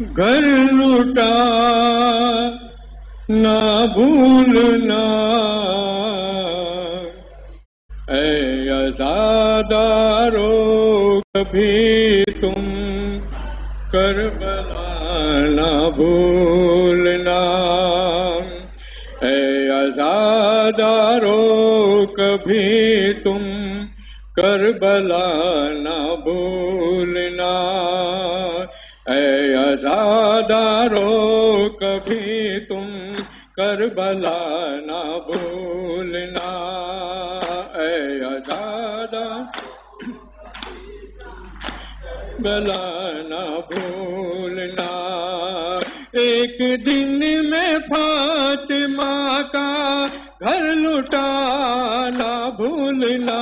घर लुटा, ना भूलना। ऐ आजादारो कभी तुम करबला ना भूलना। ऐ आजादारो कभी तुम करबला ना भूलना। आजादारो कभी तुम करबला ना भूलना। आजादा गला ना भूलना। एक दिन में फातिमा का घर लुटाना भूलना।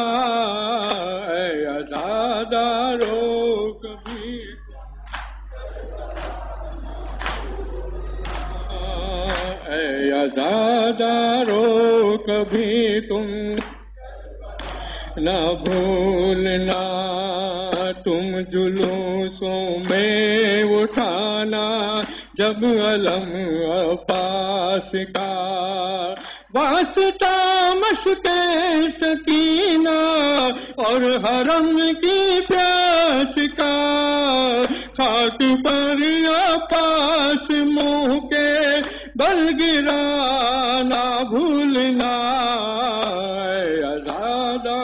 आजादारो कभी तुम न भूलना। तुम जुलूसों में उठाना। जब अलम पास का वास्ता मशके सकीना। और हरम की प्यास का खाक पर पास मुँह के बल गिराना भूलना आजादा।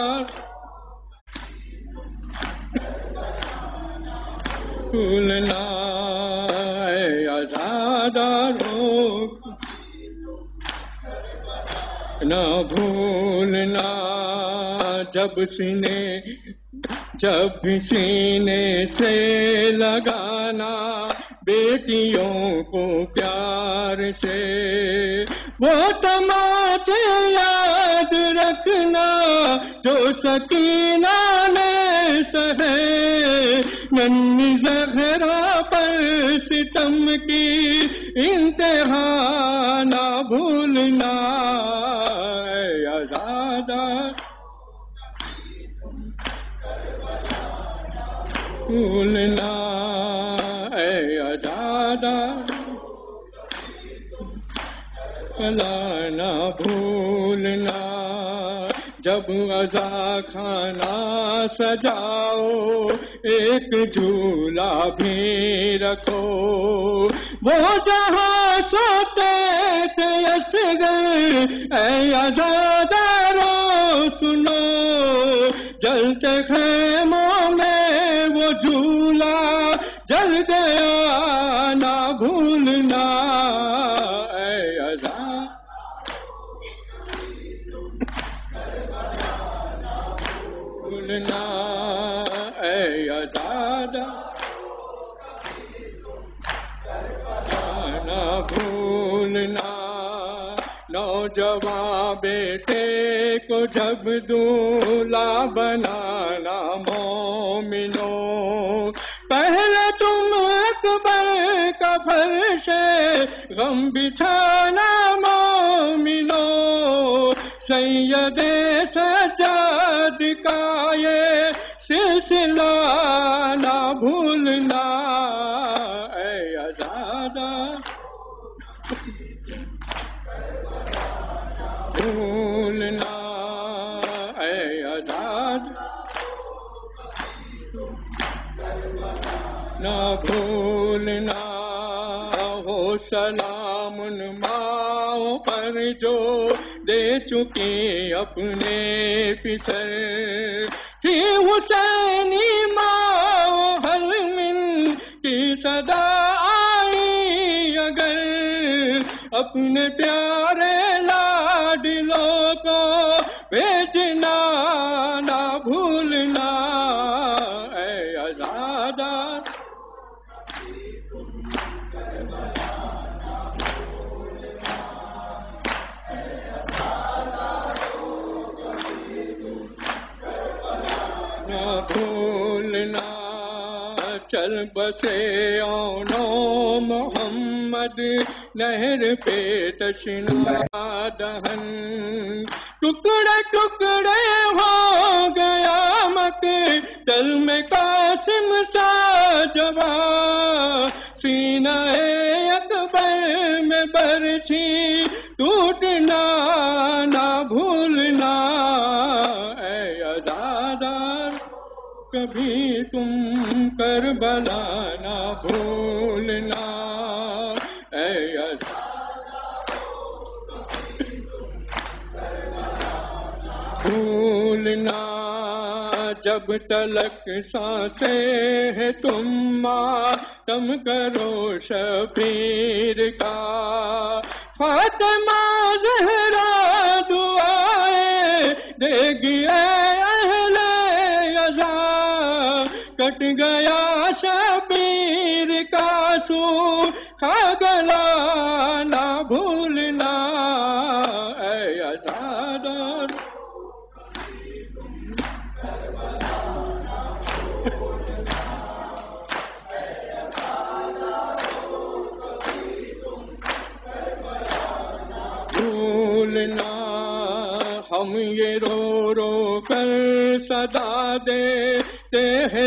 भूलना आजादा रोक न भूलना, जब सीने जब सीने से लगाना। बेटियों को प्यार से। वो तमाचे याद रखना जो सकीना ने सहे। नन्नी जहरा पर सितम की इंतहा ना भूलना। आजादा। भूलना। ना भूलना, जब अजा खाना सजाओ, एक झूला भी रखो। वो जहाँ सोते थे आजादारो सुनो। जलते खेमों में वो झूला, जल गया ना भूलना। भूलना नौजवान बेटे को जब दूल्हा बनाना मोमिनो। पहले तुम अकबर का फर्श गम बिछाना मोमिनो। सैयदे सजाद का ये सिलसिला ना भूलना। चुकी अपने पिसर थी हुसैनी माओ हलमिन की सदा आई अगर। अपने प्यारे लाडलों को भेजना बसे ओनो मोहम्मद नहर पे तशना दहन। टुकड़े टुकड़े हो गया मक तल में कासिम सा जवा सीने छी टूटना ना भूलना ऐ अजादार कभी तुम कर बलाना भूलना। भूलना जब तलक सांसे है तुम मातम करो शबीर का। फातिमा जहरा दुआए देगी गया शबीर का सू खा गला ना भूलना भूलना, हम ये रो रो कर सदा देते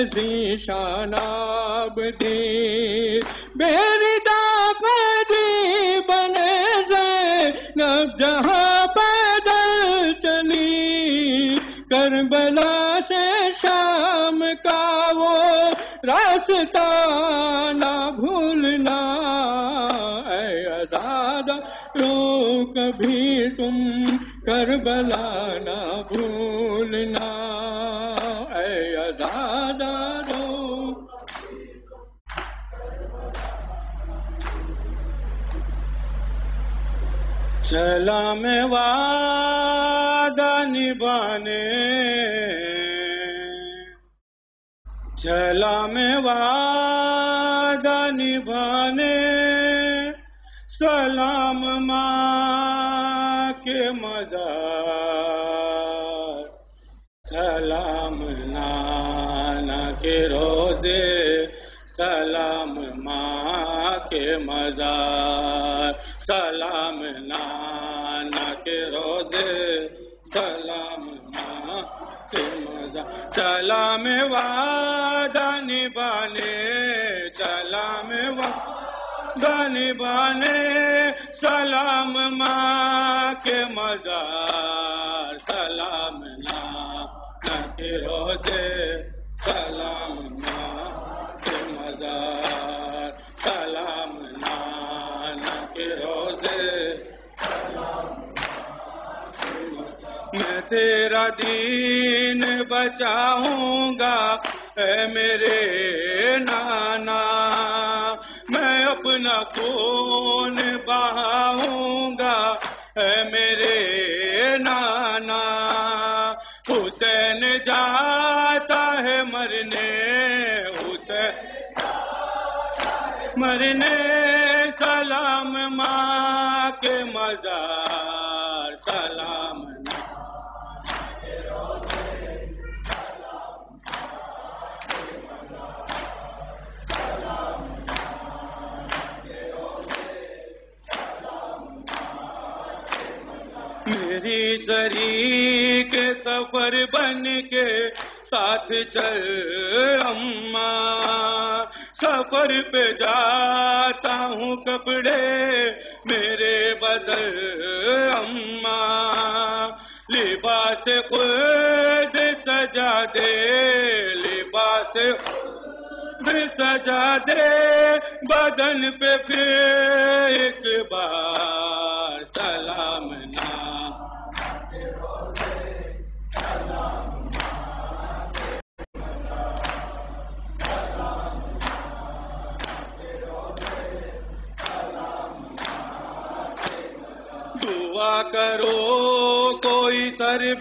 जीशानाब दी बेरिदा पैदी बने से, नब जहाँ पैदल चली। करबला से शाम का वो रास्ता ना भूलना। आज़ाद रो कभी तुम करबला ना भूलना? आज़ाद रो चला मैं वादा निभाने। चला मैं वादा निभाने। सलाम माँ के मजार के रोज़े सलाम माँ के मजार। सलाम नाना के रोज़े सलाम माँ के मजार। चला में वादा निभाने चला में वादा निभाने, सलाम माँ के मजार। सलाम नाना के रोज़े तेरा दीन बचाऊँगा है मेरे नाना। मैं अपना खून बहाऊँगा है मेरे नाना। हुसैन जाता है मरने, हुसैन मरने। सफ़र बन के साथ चल अम्मा। सफ़र पे जाता हूँ कपड़े मेरे बदल अम्मा। लिबास खुद सजा दे, लिबास सजा दे। बदन पे फिर एक बार कोई सर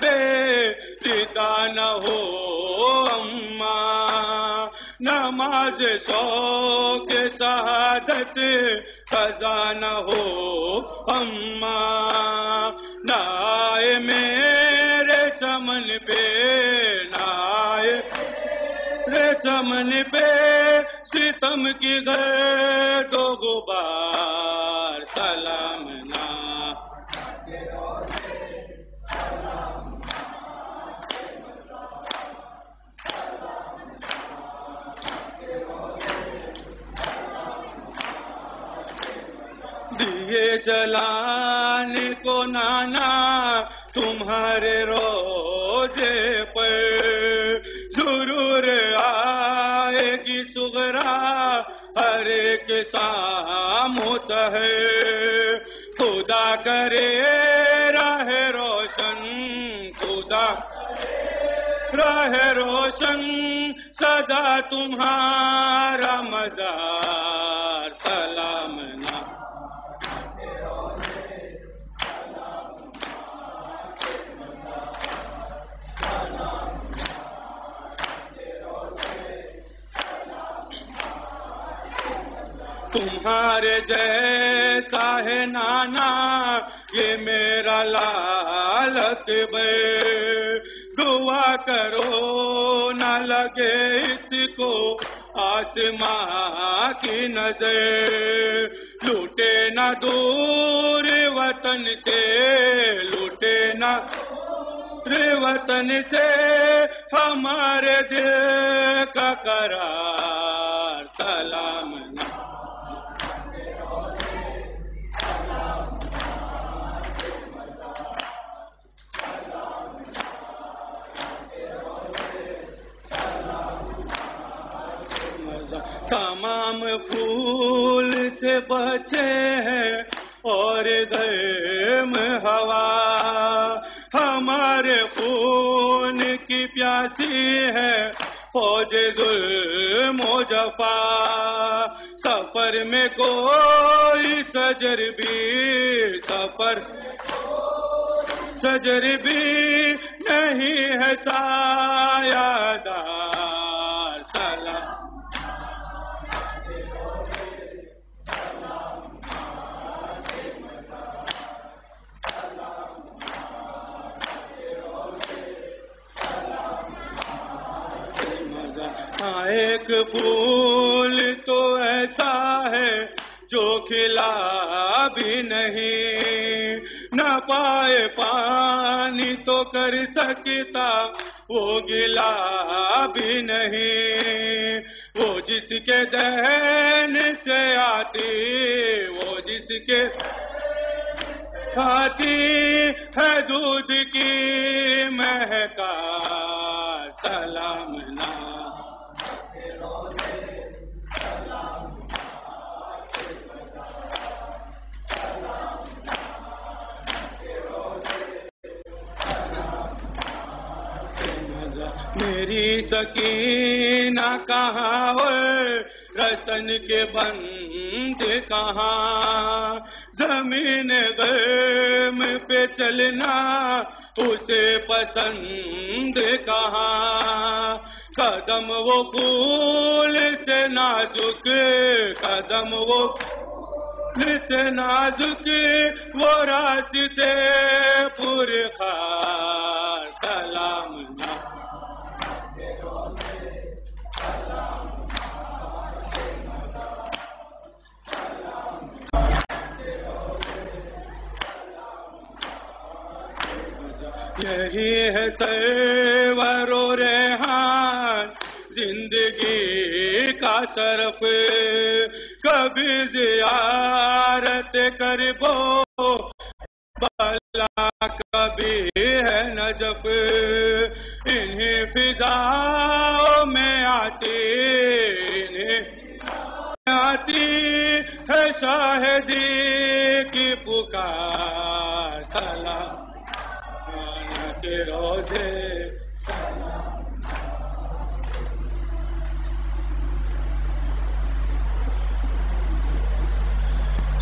पिता न हो अम्मा। नमाज़ सौ के शहादत सजा न हो अम्मा। नाए मेरे चमन पे, नाए रे चमन पे, सितम की घर दो गुबार सलाम। ये जलाने को नाना तुम्हारे रोज़े पर। ज़रूर आएगी सुगरा हर एक सामोत है। खुदा करे, रहे रोशन, खुदा रहे रोशन, सदा तुम्हारा मजार तुम्हारे जैसा है नाना, ये मेरा लालत बे दुआ करो न लगे इसको आसमां की नज़र। लूटे न दूर वतन से, लूटे न वतन से हमारे दिल का करार। सलाम बचे हैं और गर्म हवा। हमारे खून की प्यासी है फौज मोजफा सफ़र में कोई सजर भी, सफ़र सजर भी नहीं है सायादार एक फूल तो ऐसा है जो खिला भी नहीं। न पाए पानी तो कर सकता, वो गिला भी नहीं। वो जिसके दहन से आती, वो जिसके खाती है दूध की महका सलाम। सकीना कहाँ रसन के बंद कहाँ। ज़मीन गर्म पे चलना, उसे पसंद कहाँ। कदम वो फूल से नाजुक, कदम वो से नाजुक, वो रास्ते सलाम यही है सरवरो रेहान, ज़िंदगी का सरफ। कभी जियारत कर बो भला कभी है नजफ। इन्हीं फिजाओं में आती, इन्हीं आती है शाहिदी की पुकार। सलाम। के रोज़े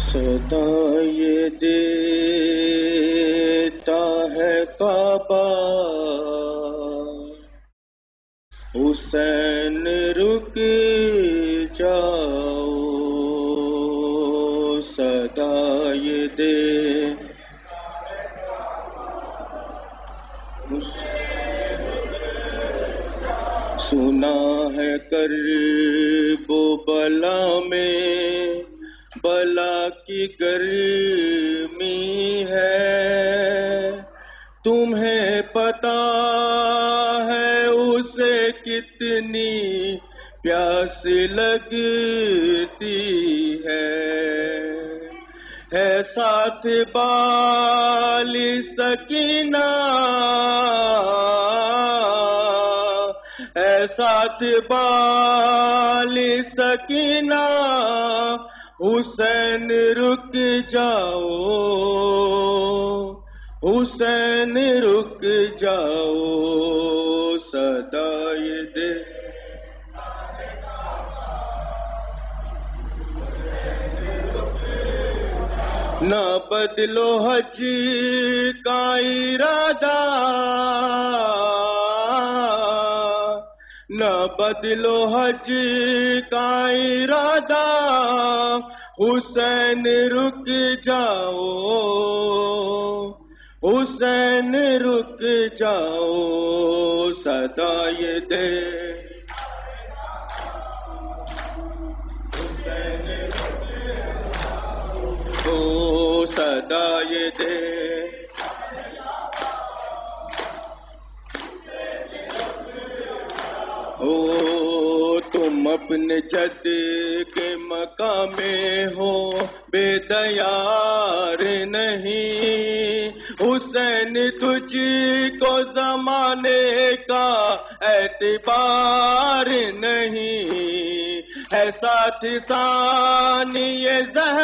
सदा ये देता है काबा। वो बला में, बला की गर्मी है। तुम्हें पता है उसे कितनी प्यास लगती है। है साथ बाली सकीना साथ बाली सकीना, हुसैन रुक जाओ, हुसैन रुक जाओ, सदा ये दे न बदलो हज का इरादा बदलो हज का इरादा, हुसैन रुक जाओ। हुसैन रुक जाओ, सदा ये दे। ओ सदा ये दे। ओ तुम अपने जद के मकामे हो, बेदयार नहीं। हुसैन तुझको जमाने का एतबार नहीं। है साथ सानी ये जहरा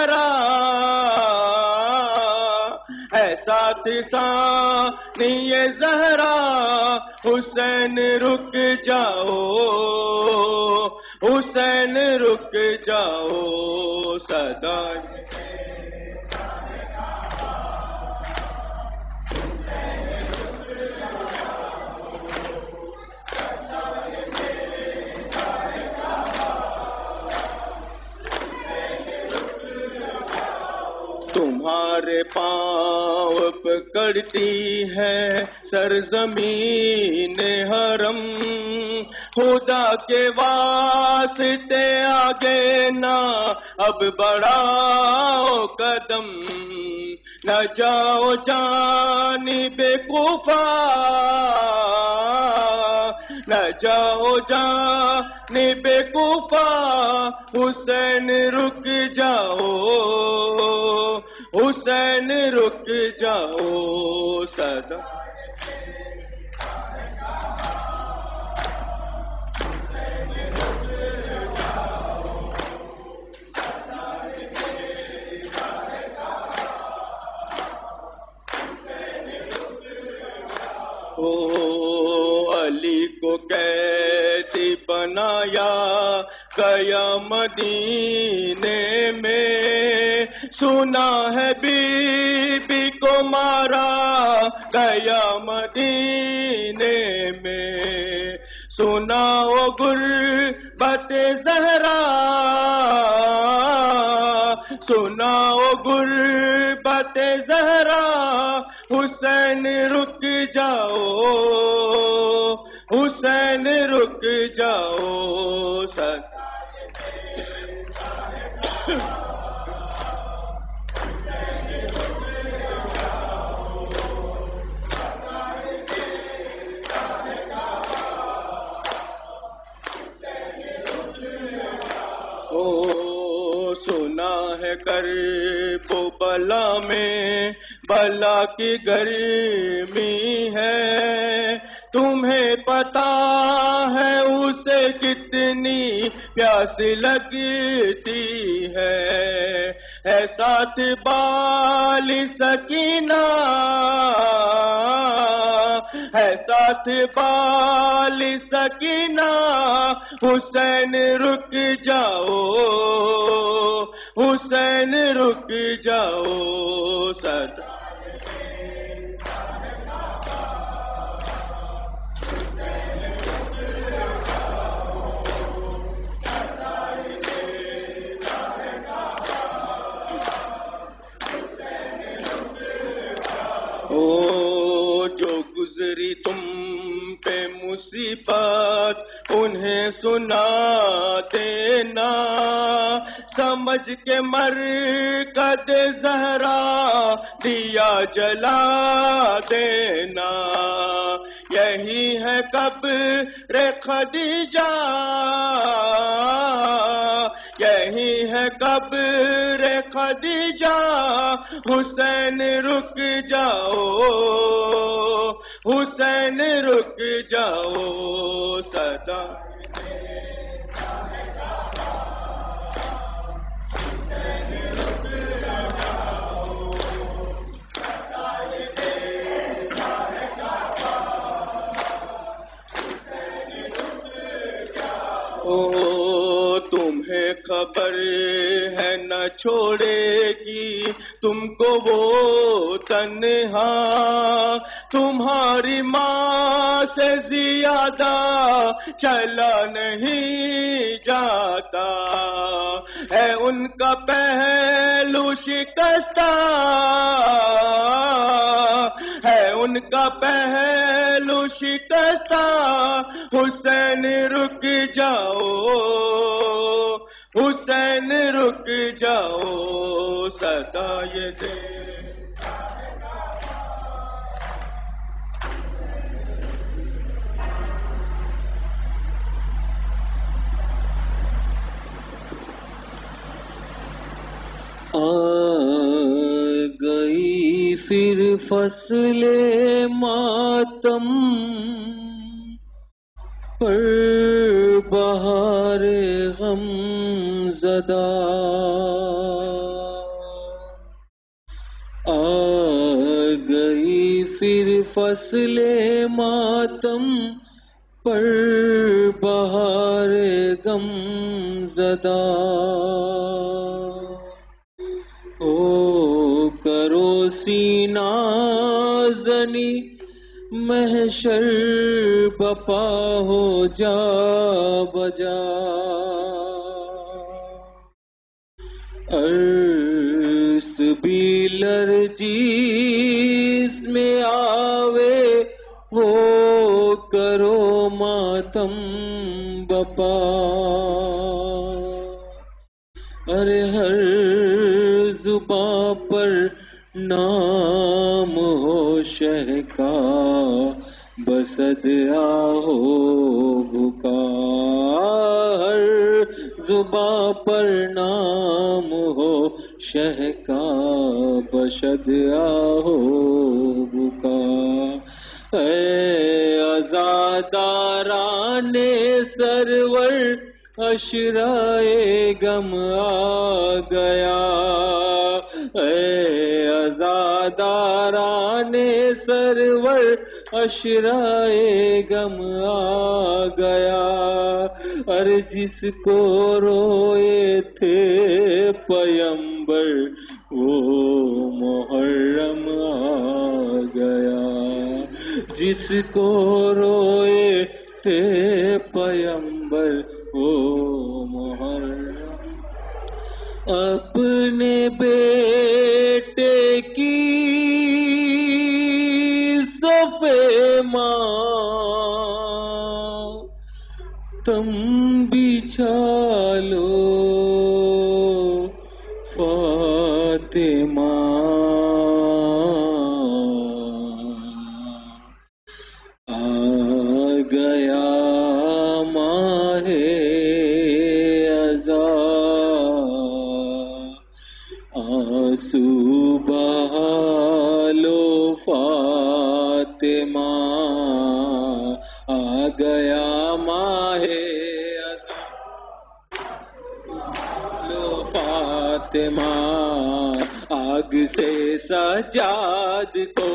ये जहरा हुसैन रुक जाओ हुसैन रुक जाओ सदा तुम्हारे पाँव पकड़ती है, सरजमीन हरम। खुदा के वास्ते आगे ना, अब बढ़ाओ कदम। न जाओ जानी बेकूफा न जाओ जानी बेकूफा हुसैन रुक जाओ। हुसैन रुक जाओ सदा। अली को कैदी बनाया गया मदीने सुना है बीबी को मारा गया मदीने में। सुना ओ गुरबत ओ, सुना है कर वो बला में बला की गर्मी है। तुम्हें पता है उसे कितनी प्यास लगती है। है साथ बाली सकीना साथ बाल सकीना हुसैन रुक जाओ हुसैन रुक जाओ सदा मुसीबत उन्हें सुना देना समझ के मर कद जहरा, दिया जला देना। यही है कब रे खदीजा। यही है कब्र खदीजा। हुसैन रुक जाओ हुसैन रुक जाओ सदा। ओ तुम्हें खबर है न छोड़ेगी तुमको वो तन्हा, तुम्हारी माँ से ज़्यादा चला नहीं जाता। है उनका पहलू शिकस्ता, है उनका पहलू शिकस्ता, हुसैन रुक जाओ, हुसैन रुक जाओ। सदा दे। गई फिर फसले मातम पर बहार हम जदा। फसले मातम पर बहार गम जदा। ओ करो सीना जनी, महशर बपा हो जा बजा। अर्स भी लर्जीस बपा। अरे हर जुबा पर नाम हो शह का बसद आहो भुका। हर जुबा पर नाम हो शह का बसद आहो भुका। ऐ आजादाराने सरवर अशराए गम आ गया। अजादाराने सरवर अशराए गम आ गया। अरे जिसको रोए थे पयंबर वो मुहर्रम आ जिसको रोए थे पयंबर ओ मुहर्रम। अपने बेटे की सफे माँ तुम बिछा लो फातिमा आग से सजाद को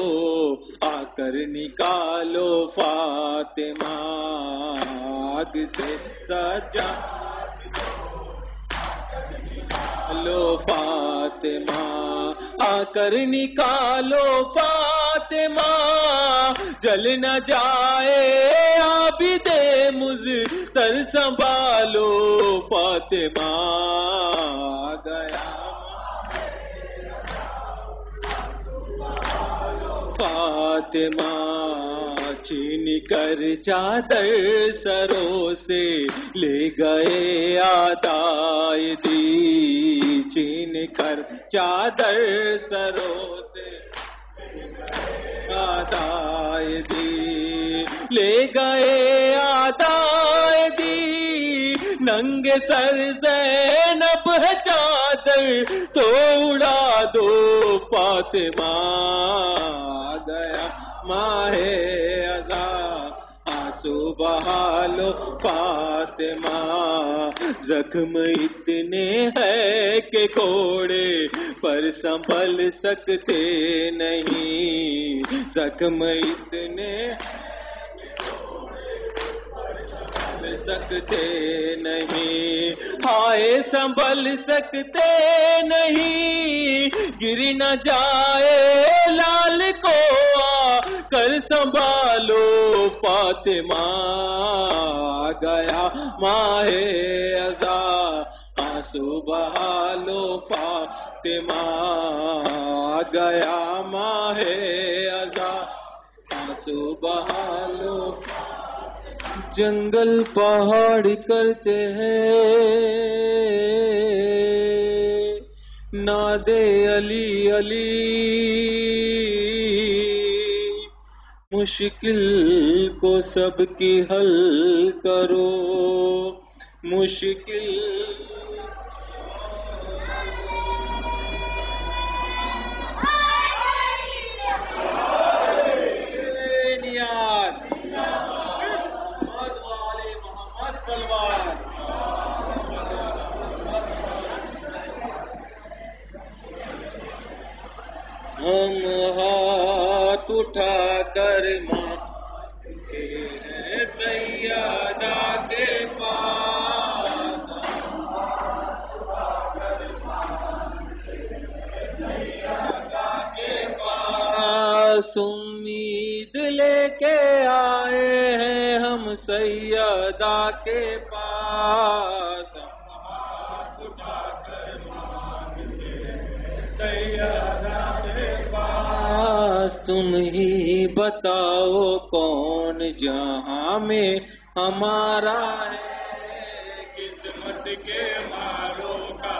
आकर निकालो फातिमा। आग से सजा लो फातिमा। आकर निकालो फातिमा। जल न जाए आबिदे मुझ, तर संभालो फातिमा आ गया फातिमा छीन कर चादर सरों से ले गए आदाय दी। छीन कर चादर सरों से आदाय दी। ले गए आदाय दी। नंगे सर जैनब है चादर तो उड़ा दो फातिमा। माहे अजा, आँसू बहालो फातिमा। जख्म इतने है के घोड़े पर संभल सकते नहीं। जख्म इतने सकते नहीं। हाय, संभल सकते नहीं। गिर न जाए लाल को कर संभालो, फातिमा गया माहे अजा। आँसू बहालो, फातिमा गया माहे अजा। आँसू बहालो। जंगल पहाड़ करते हैं। नादे अली अली। मुश्किल को सबकी हल करो मुश्किल उठा कर हैं सैयदा के पास। उम्मीद लेके आए हैं हम सैयदा के बताओ कौन जहाँ में हमारा है? किस्मत के मारो का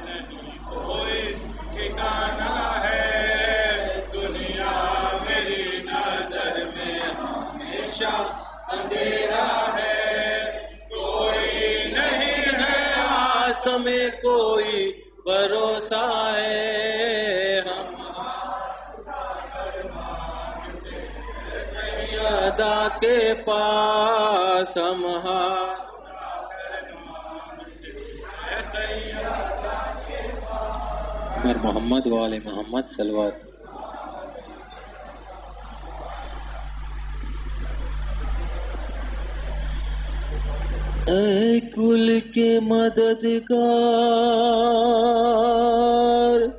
नहीं कोई ठिकाना है? दुनिया मेरी नज़र में हमेशा अंधेरा है। कोई नहीं है आस कोई भरोसा है। सैयदा के पास मर मोहम्मद वाले मोहम्मद सलवार। ऐ कुल के मददगार,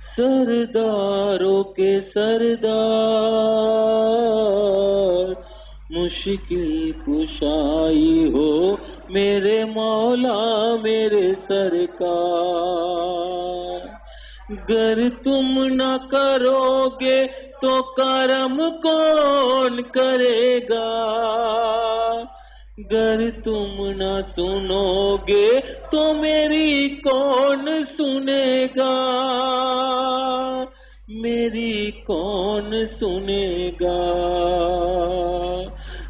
सरदारों के सरदार। मुश्किल कुशाई हो, मेरे मौला, मेरे सरकार। गर तुम न करोगे तो करम कौन करेगा? गर तुम न सुनोगे तो मेरी कौन सुनेगा? मेरी कौन सुनेगा?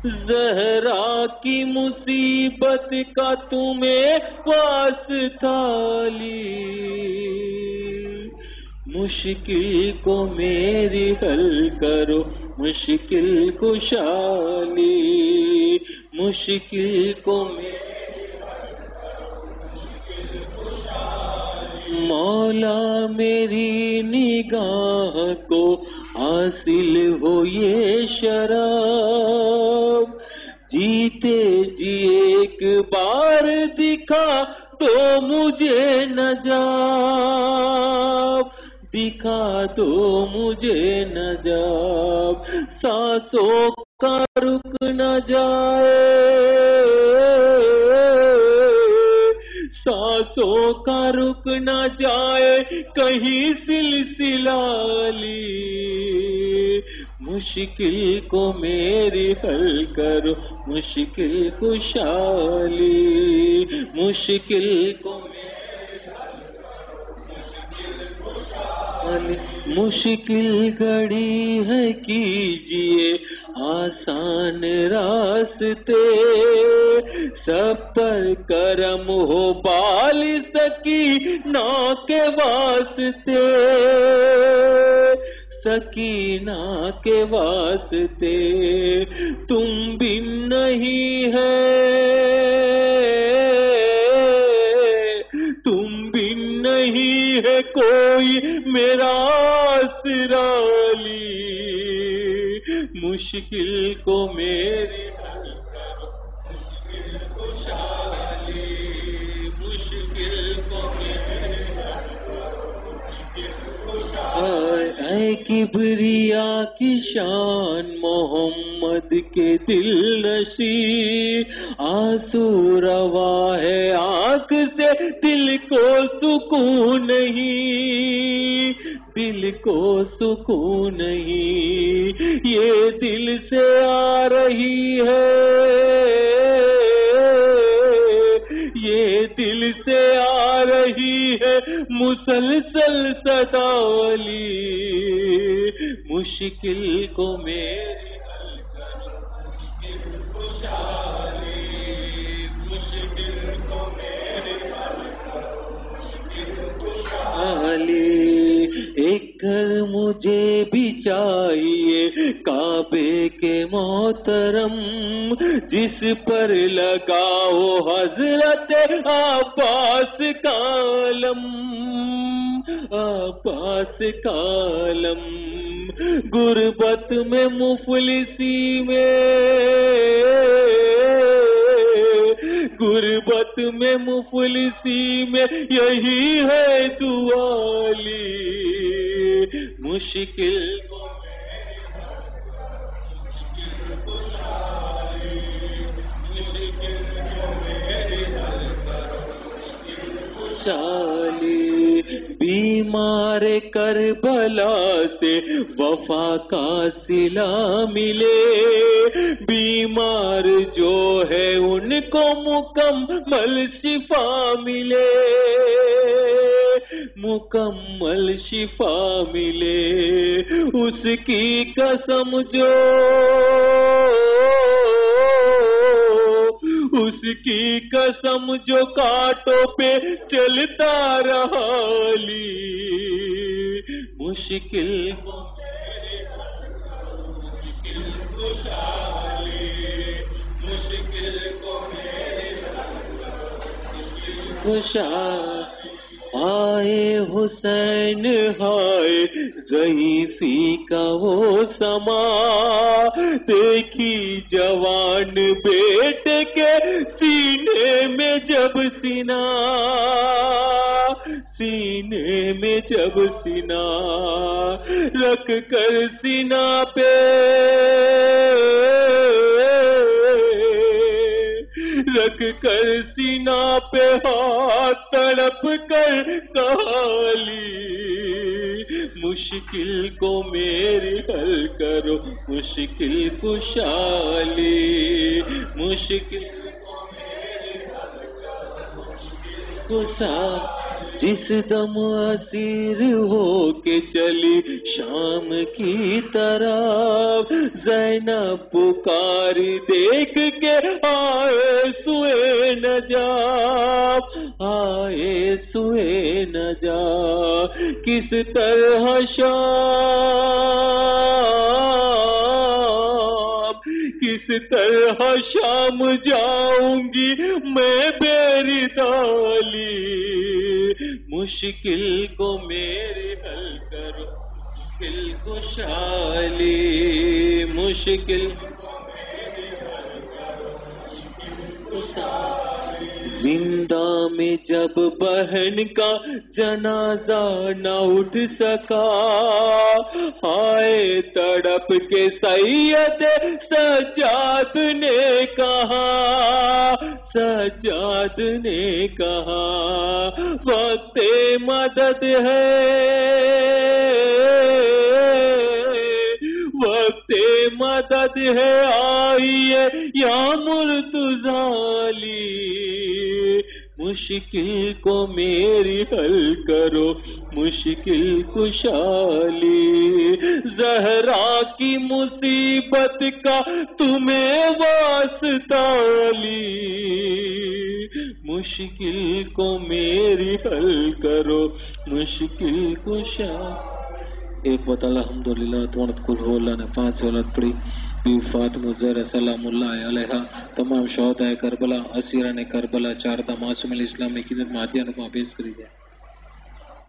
जहरा की मुसीबत का तुम्हें पास थाली मुश्किल को मेरी हल करो, मुश्किल को शाली मुश्किल को मेरी मौला मेरी निगाह को हासिल हो ये शराब। जीते जी एक बार दिखा तो मुझे नजाब। दिखा दो मुझे नजाब। सांसों का रुक न जाए। सांसों का रुक न जाए, कहीं सिलसिलाली। मुश्किल को मेरी हल करो, मुश्किल खुशाली मुश्किल को मुश्किल घड़ी है कीजिए, आसान रास्ते। सब पर करम हो बाल सकी ना के वास्ते। सकीना के वास्ते। तुम भी नहीं है। तुम भी नहीं है कोई मेरा सिराली मुश्किल को मेरी ऐ किबरिया की शान मोहम्मद के दिल नशी। आँसू रवा है आँख से, दिल को सुकून नहीं। दिल को सुकून नहीं, ये दिल से आ रही है। ये दिल से आ रही है मुसलसल सदावली। मुश्किल को मेरी खुशहाली एक घर मुझे भी चाहिए, काबे के मोहतरम, जिस पर लगाओ हज़रत अब्बास कालम। अब्बास कालम, गुर्बत में मुफलिसी में, गुर्बत में मुफलिसी में यही है दुआली। मुश्किल मेरी हल कर बीमार करबला से वफा का सिला मिले। बीमार जो है उनको मुकम्मल शिफा मिले। मुकम्मल शिफा मिले। उसकी कसम जो उसकी कसम जो कांटों पे चलता रहा ली। मुश्किल को खुशहाली मुश्किल खुशहाली आए हुसैन, हाय जईफी का वो समा। देखी जवान बेटे के सीने में जब सीना। सीने में जब सीना, रख कर सीना पे। रख कर सीना पे हाथ तड़प कर काली मुश्किल को मेरी हल करो, मुश्किल खुशाली मुश्किल को मेरी हल करो, मुश्किल कुशा जिस दम असीर हो के चली शाम की तरफ़ जैनब पुकारी देख के आए सुए न जा आए सुए न जा किस तरह शाम, किस तरह शाम जाऊँगी मैं बेरी दाली मुश्किल को मेरे हल करो। मुश्किल को शाली, मुश्किल। ज़िंदा में जब बहन का जनाजा न उठ सका, हाय तड़प के सैयद सजाद ने कहा सजाद ने कहा, वक्त मदद है। वक्त मदद है, आइए या मुर्तुजाली मुश्किल को मेरी हल करो। मुश्किल कुशाली जहरा की मुसीबत का तुम्हें वास्ताली मुश्किल को मेरी हल करो, मुश्किल कुशा एक वक्त अल्हम्दुलिल्लाह तुवणत कुल हो ने पाँच औलाद पढ़ी। बीबी फातिमा ज़हरा सलामुल्लाह तमाम शहदाए करबला असीरान करबला, चार दा मासूम इस्लाम में खिदमत मादियान को पेश करी जाए